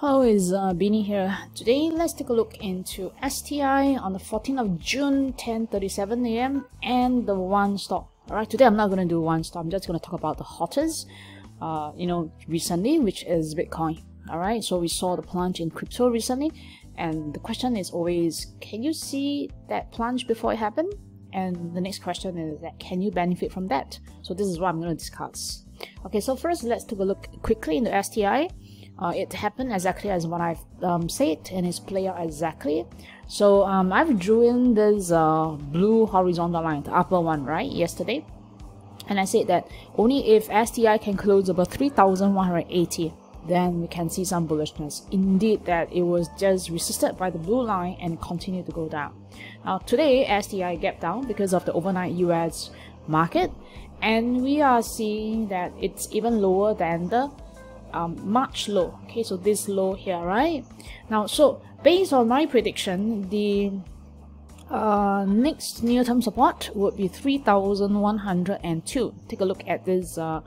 Hello, it's uh, Binni here. Today, let's take a look into STI on the 14th of June, 10:37 a.m. and the one stop. Alright, today I'm not going to do one stop. I'm just going to talk about the hottest, uh, you know, recently, which is Bitcoin. Alright, so we saw the plunge in crypto recently, and the question is always, can you see that plunge before it happened? And the next question is that can you benefit from that? So this is what I'm going to discuss. Okay, so first let's take a look quickly into STI uh, it happened exactly as what I've um, said and it's played out exactly. So um, I've drew in this uh, blue horizontal line, the upper one, right, yesterday. And I said that only if STI can close above 3,180, then we can see some bullishness. Indeed, that it was just resisted by the blue line and continued to go down. Now today, STI gapped down because of the overnight US market, and we are seeing that it's even lower than the um, March low. Okay, so this low here, right? Now, so based on my prediction, the uh, next near-term support would be 3,102. Take a look at this uh,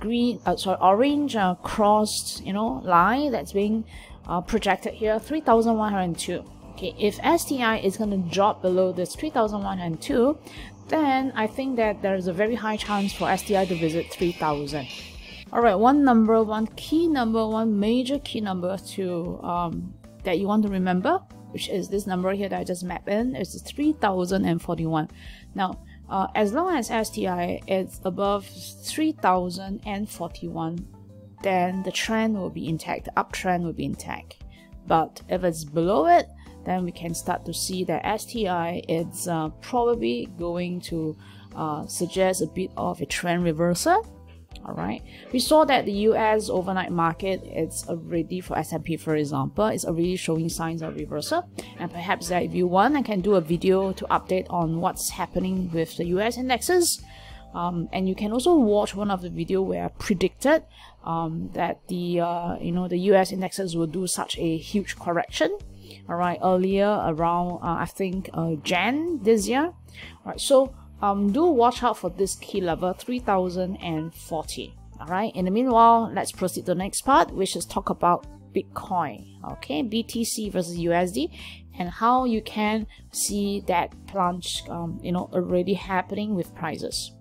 green, uh, sorry, orange uh, crossed, you know, line that's being uh, projected here, 3,102. Okay, if STI is going to drop below this 3,102, then I think that there is a very high chance for STI to visit 3,000. Alright, one number, one key number, one major key number to um, that you want to remember, which is this number here that I just mapped in, it's 3041. Now, uh, as long as STI is above 3041, then the trend will be intact, the uptrend will be intact. But if it's below it, then we can start to see that STI is uh, probably going to uh, suggest a bit of a trend reversal all right we saw that the us overnight market is already for s&p for example is already showing signs of reversal and perhaps that if you want i can do a video to update on what's happening with the us indexes um, and you can also watch one of the video where I predicted um, that the uh, you know the US indexes will do such a huge correction. All right, earlier around uh, I think uh, Jan this year. All right, so um, do watch out for this key level 3040 all right in the meanwhile let's proceed to the next part which is talk about bitcoin. Okay btc versus usd and how you can see that plunge um, you know already happening with prices.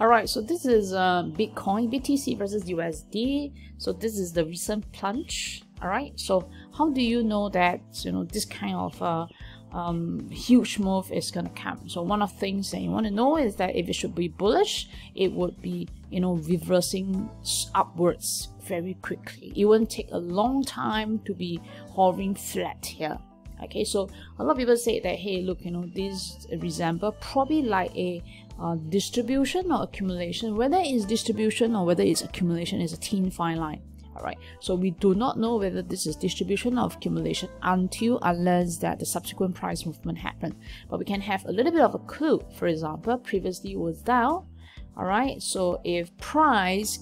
All right so this is uh, bitcoin btc versus usd so this is the recent plunge. All right so how do you know that you know this kind of uh, um, huge move is going to come. So one of the things that you want to know is that if it should be bullish, it would be, you know, reversing upwards very quickly. It won't take a long time to be hovering flat here. Okay, so a lot of people say that, hey, look, you know, this resemble probably like a uh, distribution or accumulation. Whether it's distribution or whether it's accumulation is a thin fine line right so we do not know whether this is distribution or accumulation until unless that the subsequent price movement happened. But we can have a little bit of a clue. For example previously was down. All right so if price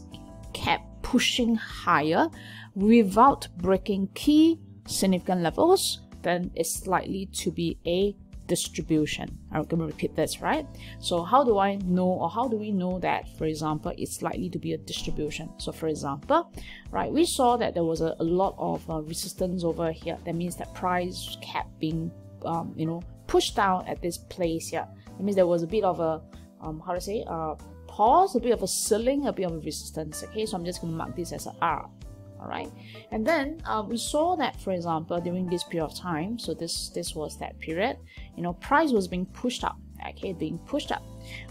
kept pushing higher without breaking key significant levels then it's likely to be a distribution. I'm going to repeat this, right? So how do I know or how do we know that, for example, it's likely to be a distribution? So for example, right, we saw that there was a, a lot of uh, resistance over here. That means that price kept being, um, you know, pushed down at this place here. That means there was a bit of a, um, how to say, uh, pause, a bit of a ceiling, a bit of a resistance. Okay, so I'm just going to mark this as a R all right? And then uh, we saw that for example during this period of time so this this was that period you know price was being pushed up okay being pushed up.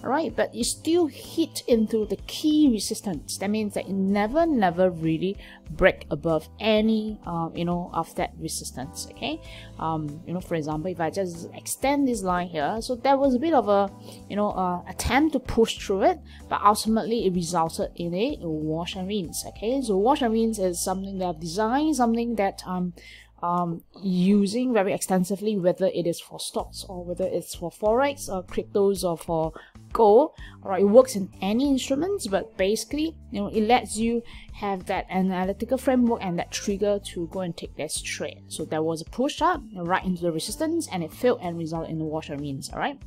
All right but it still hit into the key resistance. That means that it never never really break above any um, you know of that resistance okay? Um, you know for example if I just extend this line here so there was a bit of a you know uh, attempt to push through it but ultimately it resulted in a wash and rinse okay? So wash and rinse is something that I've designed something that um um, using very extensively, whether it is for stocks or whether it's for forex or cryptos or for gold. All right, it works in any instruments, but basically, you know, it lets you have that analytical framework and that trigger to go and take this trade. So there was a push up right into the resistance, and it failed and resulted in the wash means. All right.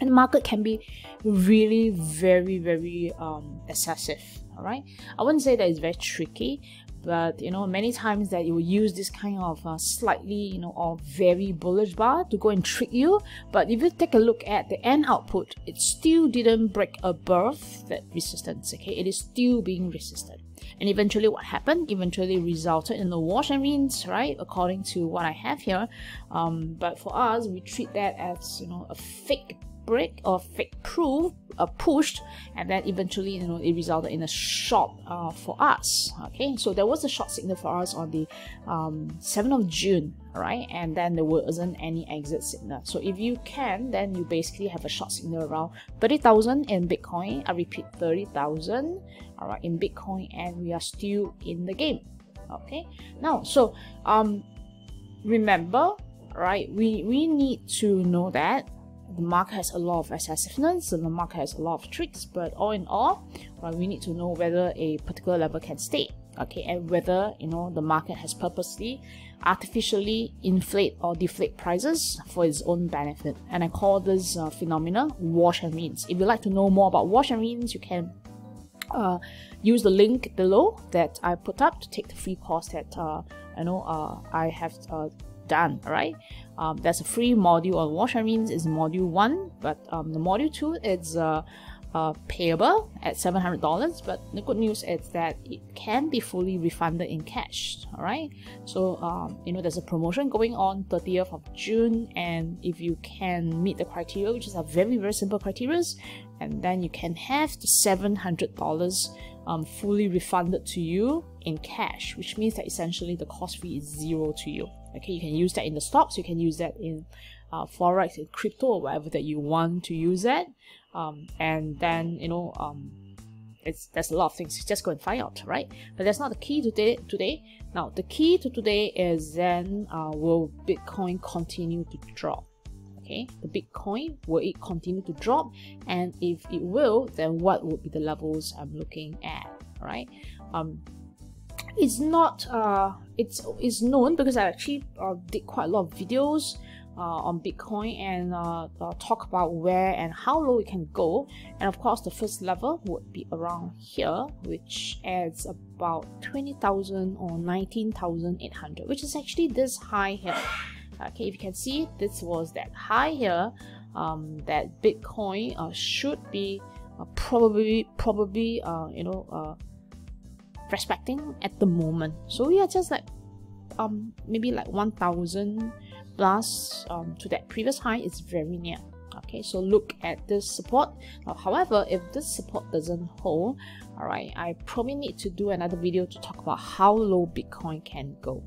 And the market can be really very, very um, excessive. All right. I wouldn't say that it's very tricky, but you know many times that you will use this kind of uh, slightly you know or very bullish bar to go and trick you. But if you take a look at the end output it still didn't break above that resistance okay? It is still being resisted. And eventually what happened? Eventually resulted in the wash and rinse right? According to what i have here. Um, but for us we treat that as you know a fake break or fake proof uh, pushed and then eventually you know it resulted in a short uh, for us okay? So there was a short signal for us on the um, 7th of June right? And then there wasn't any exit signal. So if you can then you basically have a short signal around 30,000 in Bitcoin. I repeat 30,000 all right in Bitcoin and we are still in the game okay? Now so um remember right we we need to know that the market has a lot of excessiveness and the market has a lot of tricks but all in all right, we need to know whether a particular level can stay okay and whether you know the market has purposely artificially inflate or deflate prices for its own benefit. And i call this uh, phenomena wash and rinse. If you'd like to know more about wash and rinse you can uh, use the link below that I put up to take the free course that uh, I know uh, I have uh, done right um, there's a free module on wash rinse is module 1 but um, the module 2 is uh, uh, payable at $700 but the good news is that it can be fully refunded in cash all right so um, you know there's a promotion going on 30th of June and if you can meet the criteria which is a very very simple criteria and then you can have the $700 um, fully refunded to you in cash which means that essentially the cost fee is zero to you okay you can use that in the stocks you can use that in uh, forex in crypto or whatever that you want to use that um, and then you know um, it's there's a lot of things. Just go and find out right? But that's not the key today today. Now the key to today is then uh, will bitcoin continue to drop? Okay the bitcoin will it continue to drop? And if it will then what would be the levels i'm looking at right? Um it's not uh it's it's known because i actually uh, did quite a lot of videos uh, on Bitcoin and uh, uh, talk about where and how low it can go. And of course, the first level would be around here, which adds about 20,000 or 19,800, which is actually this high here. Okay, if you can see, this was that high here um, that Bitcoin uh, should be uh, probably, probably, uh, you know, respecting at the moment. So we are just like um maybe like 1000 plus um, to that previous high is very near. Okay so look at this support. Now, however if this support doesn't hold all right i probably need to do another video to talk about how low bitcoin can go